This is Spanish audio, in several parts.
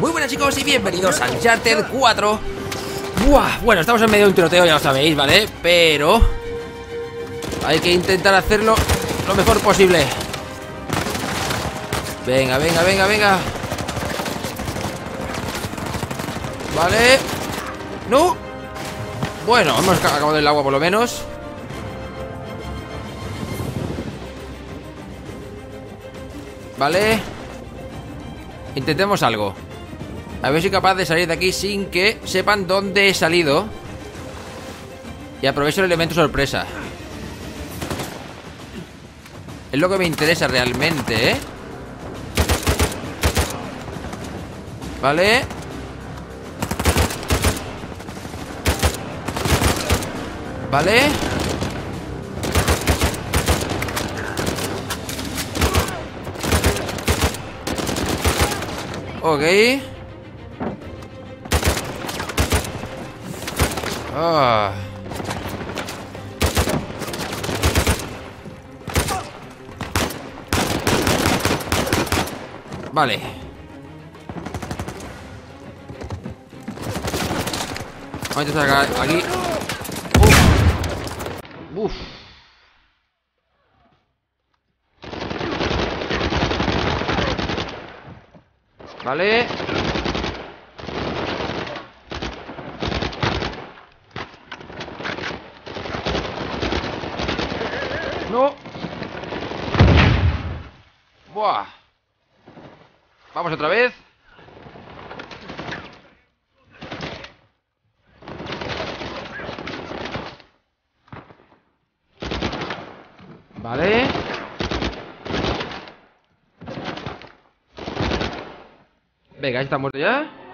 Muy buenas chicos y bienvenidos a Uncharted 4 Buah, bueno, estamos en medio de un tiroteo, ya lo sabéis, ¿vale? Pero hay que intentar hacerlo lo mejor posible. Venga, venga, venga, venga. Vale No Bueno, hemos acabado el agua por lo menos. Vale Intentemos algo A ver si soy capaz de salir de aquí sin que sepan dónde he salido. Y aprovecho el elemento sorpresa. Es lo que me interesa realmente, ¿eh? Vale Vale Ok ah. Vale Vamos a intentar aquí Uf. Uf. Vale No Vamos otra vez. Vale. Venga, está muerto ya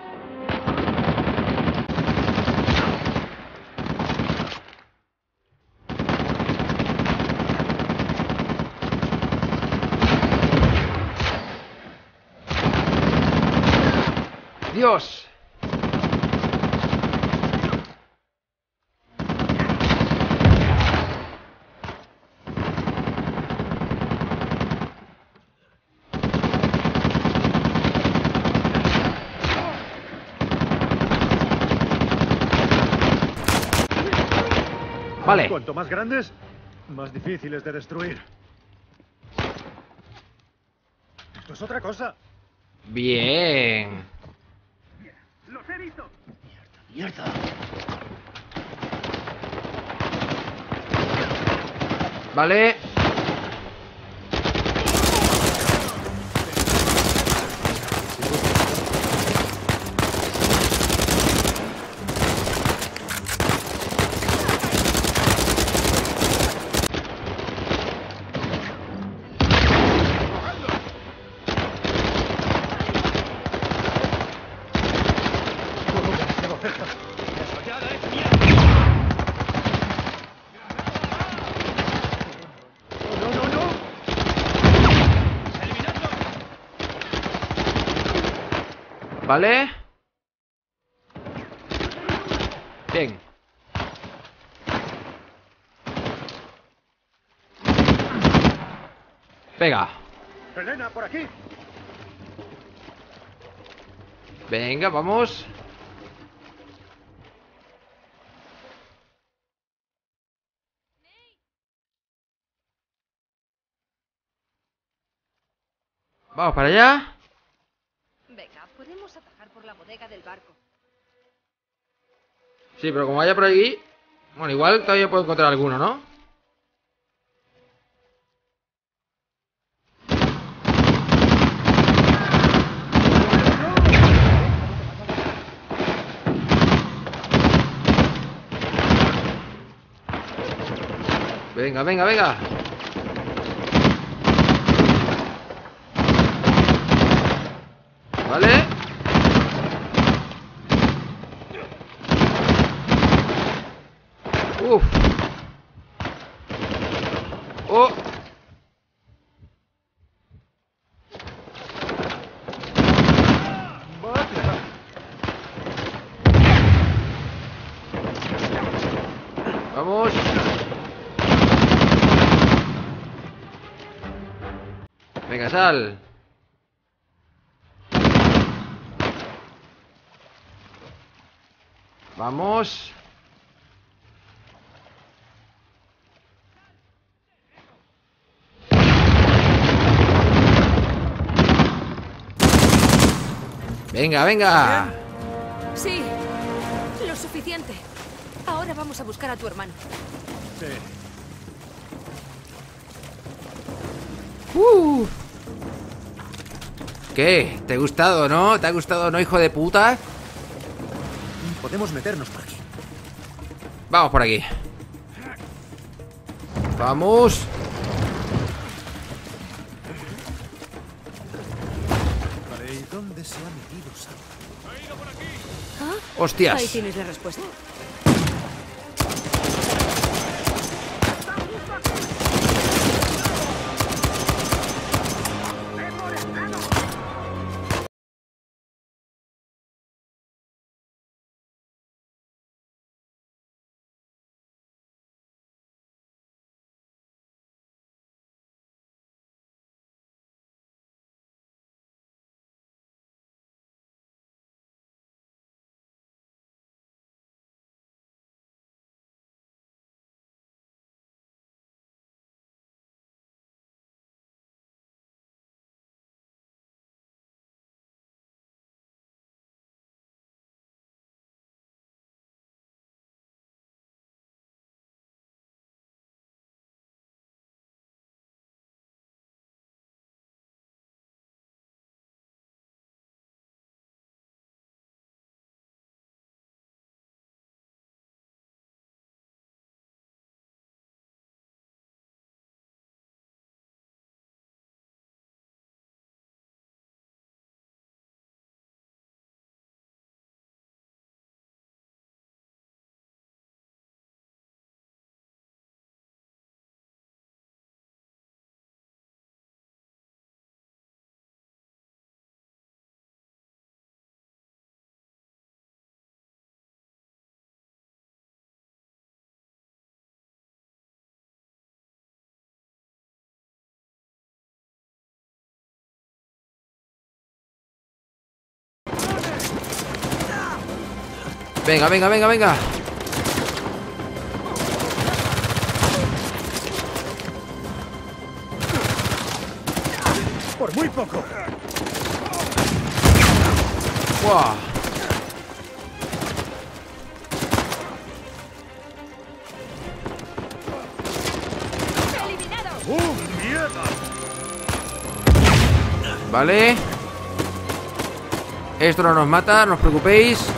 Dios Vale Cuanto más grandes, más difíciles de destruir. Esto es otra cosa. Bien ¡Los he visto! Mierda Vale Demasiado cerca. ¡No, no, no! Vale Bien. Venga. ¡Elena, por aquí! Venga, vamos. Vamos para allá Venga, podemos atajar por la del barco. Sí, pero como vaya por aquí Bueno, igual todavía puedo encontrar alguno, ¿no? Venga, venga, venga Vale Uf. Oh. ¡Vaya! Vamos. Venga, sal. Vamos. Venga, venga. Sí, lo suficiente. Ahora vamos a buscar a tu hermano. Sí. Uh. ¿Qué? ¿Te ha gustado, no? ¿Te ha gustado, no, hijo de puta? Podemos meternos por aquí. Vamos por aquí. Vamos. Vale, ¿y dónde se ha metido Sam? ¿Ah? Hostias. Ahí tienes la respuesta. Venga, venga, venga, venga. Por muy poco. ¡Buah! ¡Eliminado! ¡Uh, mierda! Vale. Esto no nos mata, no os preocupéis.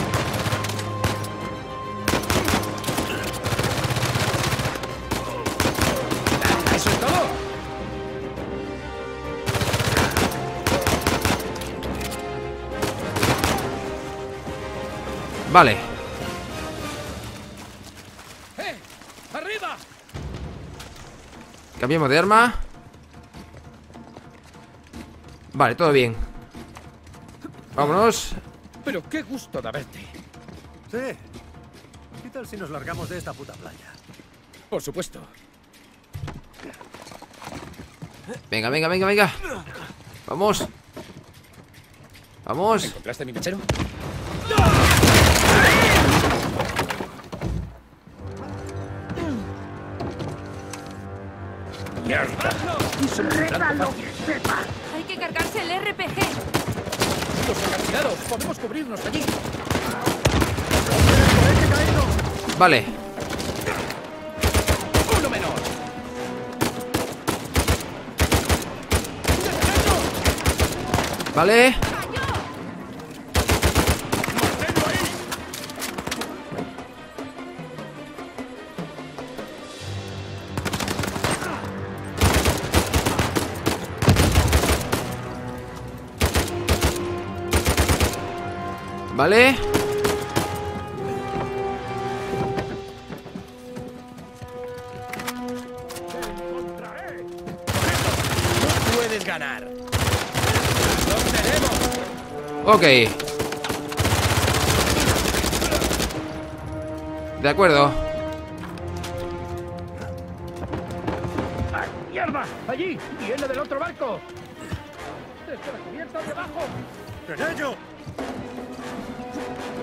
Vale. ¡Eh! ¡Arriba! Cambiamos de arma. Vale, todo bien. Vámonos. Pero qué gusto de verte. Sí. ¿Qué tal si nos largamos de esta puta playa? Por supuesto. Venga, venga, venga, venga. Vamos. Vamos. ¿Encontraste mi mechero? Hay que cargarse el RPG. ¡Los acantilados! ¡Podemos cubrirnos allí! Vale. ¡Uno menor! Vale. Vale. ¡Puedes ganar! ¡Lo tenemos! Ok. De acuerdo. ¡Ay, ¡Mierda! ¡Allí! ¡Viene del otro barco! ¡Desde la cubierta de abajo! ¡En ello!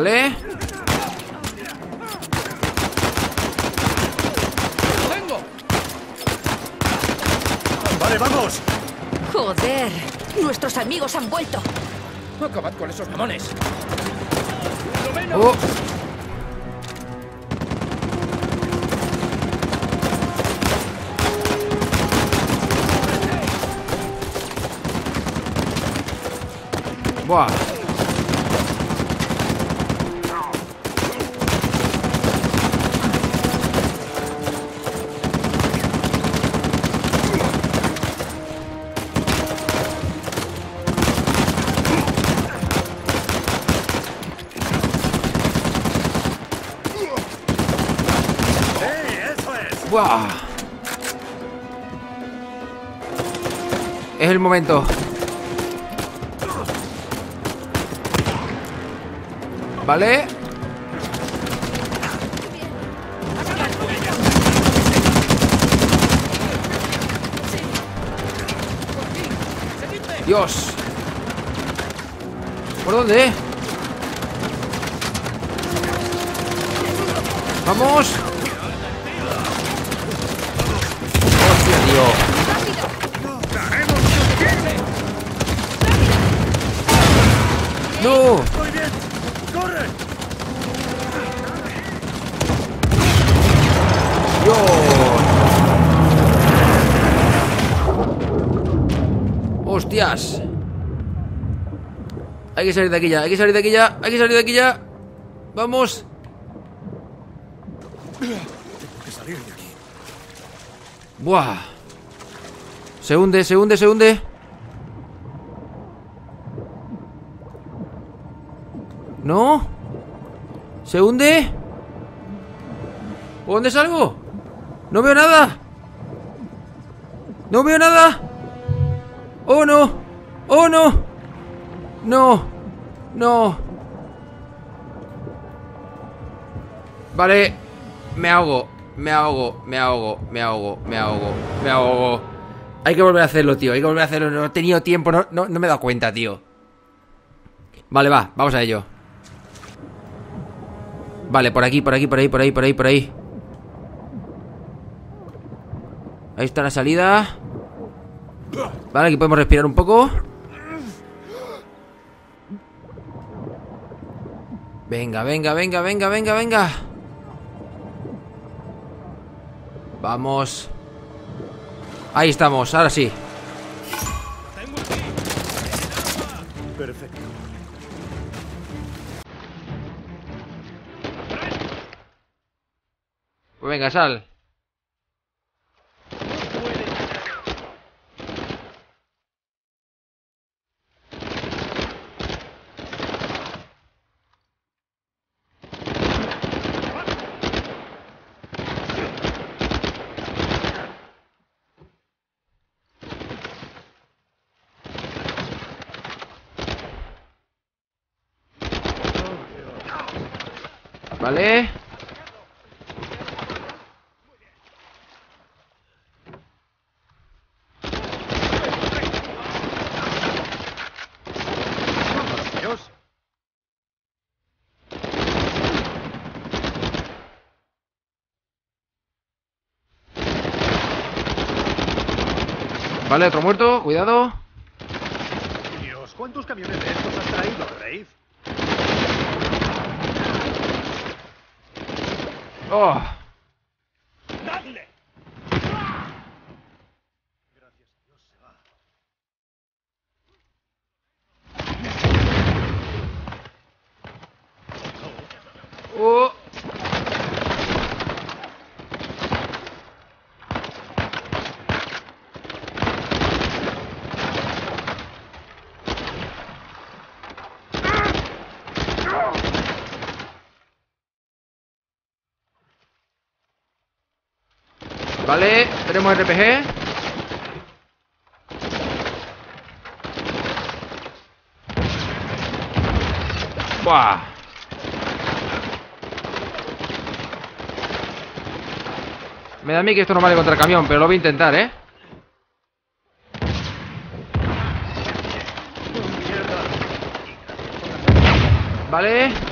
Vale. ¡Vale, vamos! Joder, nuestros amigos han vuelto. Acabad con esos mamones. Oh. Buah. ¡Sí, Es el momento. Vale. Dios. ¿Por dónde? Vamos. ¡No! ¡Muy bien! ¡Corre! ¡Hostias! Hay que salir de aquí ya, hay que salir de aquí ya, hay que salir de aquí ya. ¡Vamos! Tengo que salir de aquí. ¡Buah! Se hunde, se hunde, se hunde. ¿No? ¿Se hunde? ¿Por dónde salgo? ¡No veo nada! ¡No veo nada! ¡Oh, no! ¡Oh, no! ¡No! ¡No! Vale, me ahogo, me ahogo, me ahogo, me ahogo, me ahogo, me ahogo. Hay que volver a hacerlo, tío, hay que volver a hacerlo. No he tenido tiempo, no, no, no me he dado cuenta, tío. Vale, va, vamos a ello. Vale, por aquí, por aquí, por ahí, por ahí, por ahí, por ahí. Ahí está la salida. Vale, aquí podemos respirar un poco. Venga, venga, venga, venga, venga, venga. Vamos. Ahí estamos, ahora sí. Perfecto. Pues venga, sal. Vale. Dios. Vale, otro muerto, cuidado. Dios, ¿cuántos camiones de estos has traído, Rafe? Oh. ¡Dadle! Gracias a Dios se va. Oh. Vale, tenemos RPG. Buah. Me da a mí que esto no vale contra el camión, pero lo voy a intentar, ¿eh? Vale.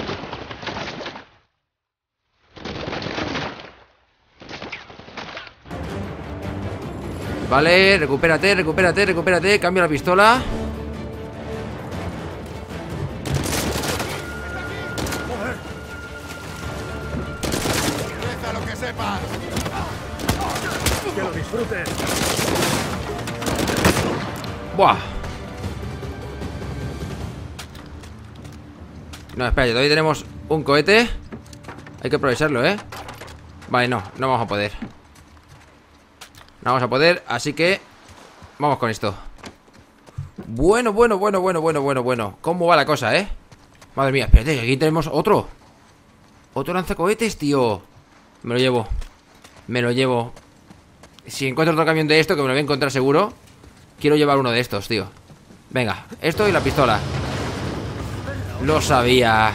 Vale, recupérate, recupérate, recupérate Cambio la pistola Deja lo que sepas. Que lo disfrutes. Buah No, espérate, todavía tenemos un cohete Hay que aprovecharlo, ¿eh? Vale, no, no vamos a poder No vamos a poder, así que Vamos con esto. Bueno, bueno, bueno, bueno, bueno, bueno, bueno. ¿Cómo va la cosa, eh? Madre mía, espérate, aquí tenemos otro. Otro lanzacohetes, tío. Me lo llevo. Me lo llevo. Si encuentro otro camión de esto, que me lo voy a encontrar seguro Quiero llevar uno de estos, tío. Venga, esto y la pistola. Lo sabía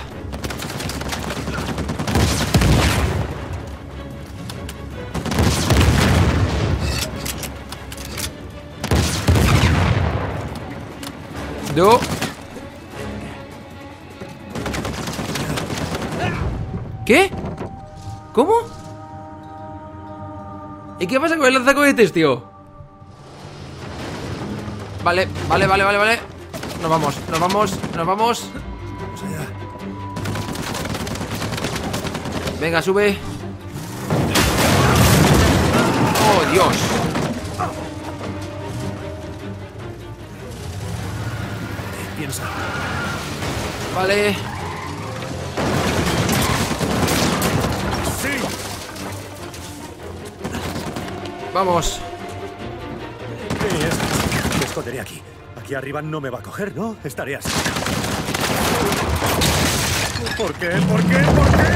No ¿Qué? ¿Cómo? ¿Y qué pasa con el lanzacohetes, tío? Vale, vale, vale, vale, vale Nos vamos, nos vamos, nos vamos. Venga, sube Oh, Dios Vale ¡Sí! Vamos ¿Qué es? Me esconderé aquí. Aquí arriba no me va a coger, ¿no? Estaré así. ¿Por qué? ¿Por qué? ¿Por qué?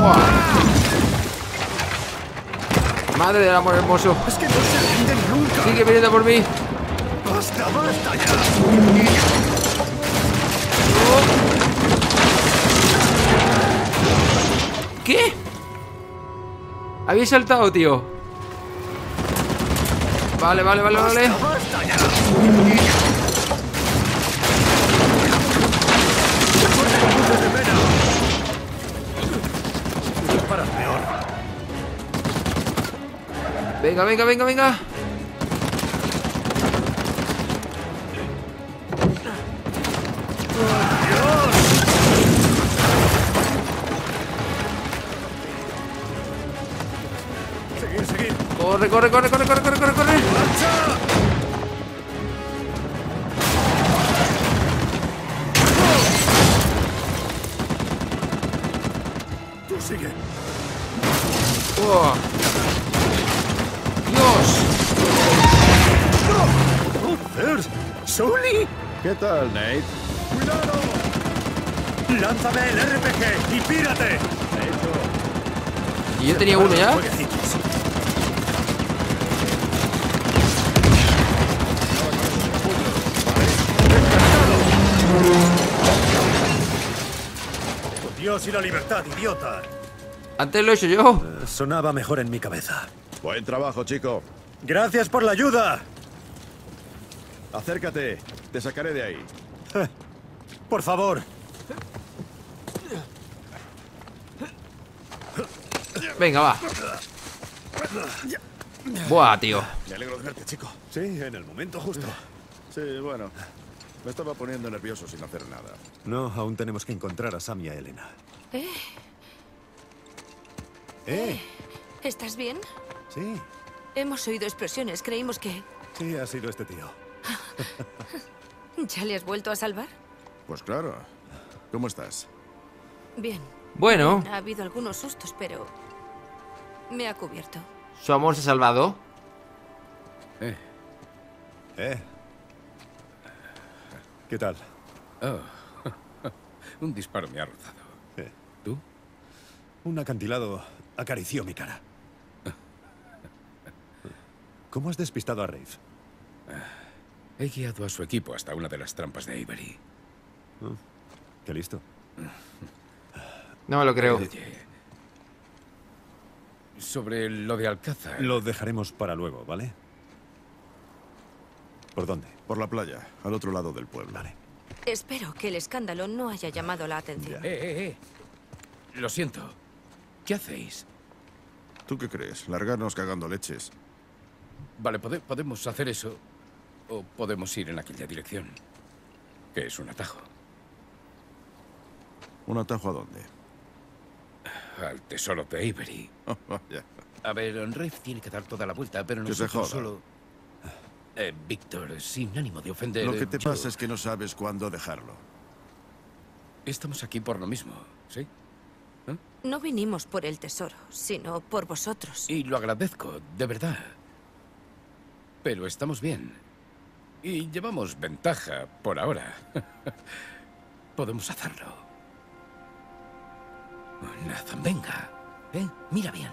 Buah. Madre del amor hermoso Es que no se rinden nunca. Sigue viniendo por mí ¿Qué? Había saltado, tío Vale, vale, vale, vale. Venga, venga, venga, venga Corre, corre, corre, corre, corre, corre, corre, corre Tú sigue. Buah. Dios ¡Joder! ¡Sully! ¿Qué tal, Nate? ¡Cuidado! ¡Lánzame el RPG y pírate! Y yo tenía uno ya Jueguecitos. Dios y la libertad, idiota. Antes lo he hecho yo Sonaba mejor en mi cabeza. Buen trabajo, chico. ¡Gracias por la ayuda! Acércate. Te sacaré de ahí. Por favor. Venga, va Buah, tío Me alegro de verte, chico. Sí, en el momento justo. Sí, bueno. Me estaba poniendo nervioso sin hacer nada. No, aún tenemos que encontrar a Sam y a Elena. ¿Eh? ¿Eh? ¿Estás bien? Sí, Hemos oído explosiones. Creímos que... sí, ha sido este tío. ¿Ya le has vuelto a salvar? Pues claro. ¿Cómo estás? Bien. Bueno, Ha habido algunos sustos, pero... Me ha cubierto. su amor se ha salvado ¿Eh? ¿Qué tal? Un disparo me ha rozado. Eh, ¿Tú? Un acantilado acarició mi cara. ¿Cómo has despistado a Rafe? He guiado a su equipo hasta una de las trampas de Avery. Qué listo. No me lo creo. Oye, sobre lo de Alcázar. Lo dejaremos para luego, ¿vale? ¿Por dónde? Por la playa, al otro lado del pueblo. Vale. Espero que el escándalo no haya llamado la atención. Ya. Eh, eh, eh. Lo siento. ¿Qué hacéis? ¿Tú qué crees? ¿Largarnos cagando leches? Vale, pode- podemos hacer eso. O podemos ir en aquella dirección. Que es un atajo. ¿Un atajo a dónde? Al tesoro de Avery. Oh, vaya. A ver, Rafe tiene que dar toda la vuelta, pero nosotros solo... Eh, Víctor, sin ánimo de ofender... Lo que te yo- pasa es que no sabes cuándo dejarlo. Estamos aquí por lo mismo, ¿sí? No vinimos por el tesoro, sino por vosotros. Y lo agradezco, de verdad. Pero estamos bien. Y llevamos ventaja por ahora. Podemos hacerlo. Nathan, venga. ¿Eh? Mira bien.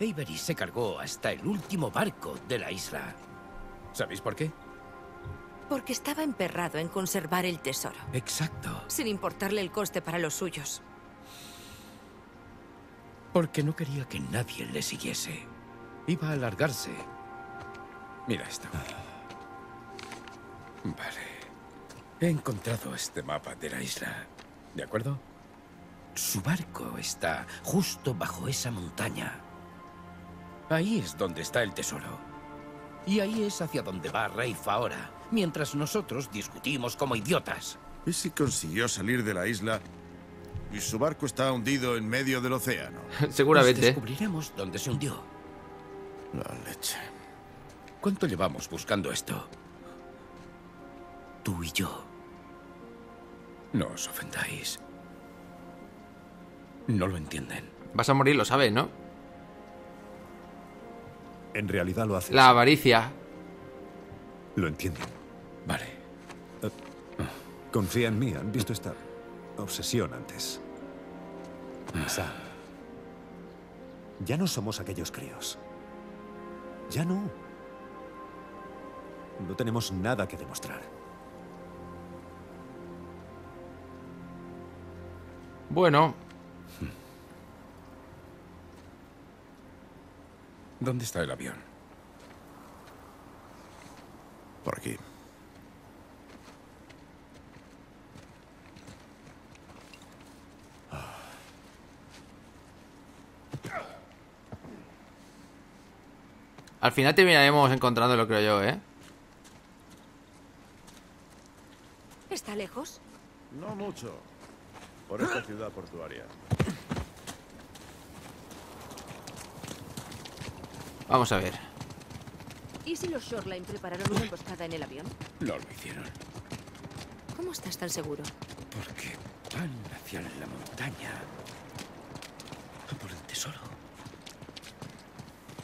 Avery se cargó hasta el último barco de la isla. ¿Sabéis por qué? Porque estaba emperrado en conservar el tesoro, Exacto. sin importarle el coste para los suyos. Porque no quería que nadie le siguiese. Iba a alargarse. Mira esto. Vale. He encontrado este mapa de la isla. ¿De acuerdo? Su barco está justo bajo esa montaña. Ahí es donde está el tesoro. Y ahí es hacia donde va Rafe ahora, mientras nosotros discutimos como idiotas. ¿Y si consiguió salir de la isla y su barco está hundido en medio del océano? Pues Seguramente. descubriremos dónde se hundió. La leche. ¿Cuánto llevamos buscando esto? Tú y yo. No os ofendáis. No lo entienden. Vas a morir, lo sabes, ¿no? En realidad lo haces. La avaricia. Lo entiendo. Vale. Confía en mí. Han visto esta obsesión antes. Sam. Ya no somos aquellos críos. Ya no. No tenemos nada que demostrar. Bueno, ¿Dónde está el avión? Por aquí. al final terminaremos encontrándolo, creo yo, ¿eh? ¿Está lejos? No mucho. Por esta ciudad portuaria. Vamos a ver. ¿Y si los Shoreline prepararon una emboscada en el avión? No lo hicieron. ¿Cómo estás tan seguro? Porque van hacia la montaña. Por el tesoro.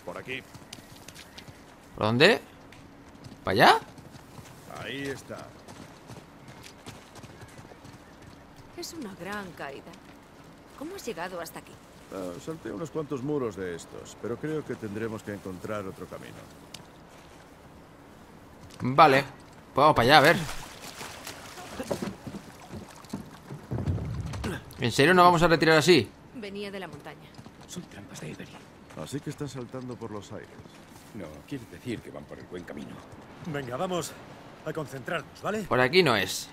Por aquí. ¿Por dónde? ¿Para allá? Ahí está. Es una gran caída. ¿Cómo has llegado hasta aquí? Ah, salté unos cuantos muros de estos, pero creo que tendremos que encontrar otro camino. Vale. Pues vamos para allá, a ver. ¿En serio nos vamos a retirar así? Venía de la montaña. Son trampas de Avery. Así que está saltando por los aires. No, quiere decir que van por el buen camino. Venga, vamos a concentrarnos, ¿vale? Por aquí no es.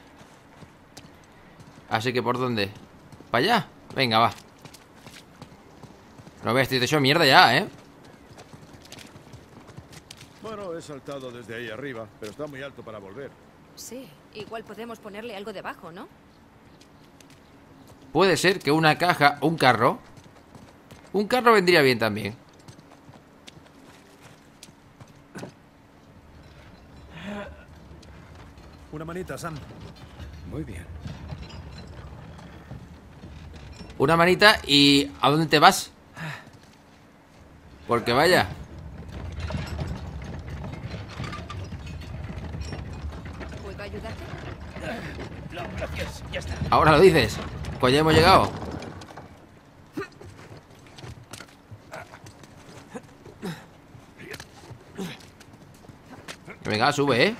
Así que ¿por dónde? ¿Para allá? Venga, va. No ves, te he hecho mierda ya, ¿eh? Bueno, he saltado desde ahí arriba, pero está muy alto para volver. Sí, igual podemos ponerle algo debajo, ¿no? Puede ser que una caja, un carro. Un carro vendría bien también. Una manita, Sam. Muy bien. Una manita y... ¿A dónde te vas? Porque vaya. ¿Puedo ayudarte? No, gracias. Ya está. Ahora lo dices. Pues ya hemos llegado. Venga, sube, ¿eh?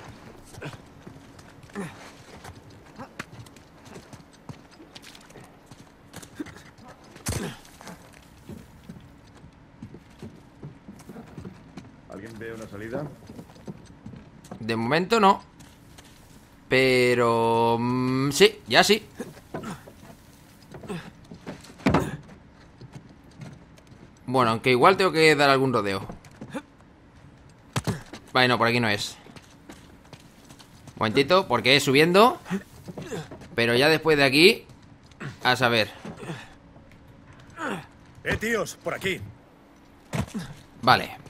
Ve una salida? De momento no. Pero... mm, sí, ya sí. Bueno, aunque igual tengo que dar algún rodeo. Vale, no, por aquí no es. Momentito, porque es subiendo. Pero ya después de aquí... A saber. Eh, tíos, por aquí. Vale.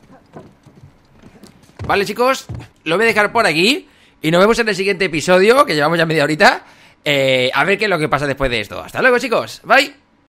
Vale, chicos, lo voy a dejar por aquí. Y nos vemos en el siguiente episodio, que llevamos ya media horita. eh, a ver qué es lo que pasa después de esto. Hasta luego, chicos. Bye.